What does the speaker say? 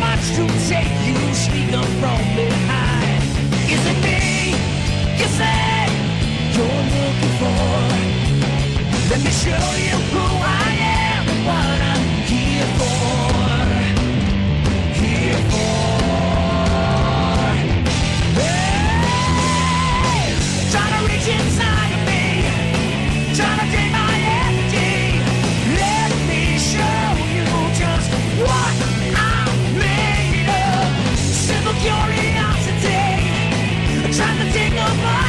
watch to take you sneaking from behind. Is it me you say you're looking for? Let me show you no more.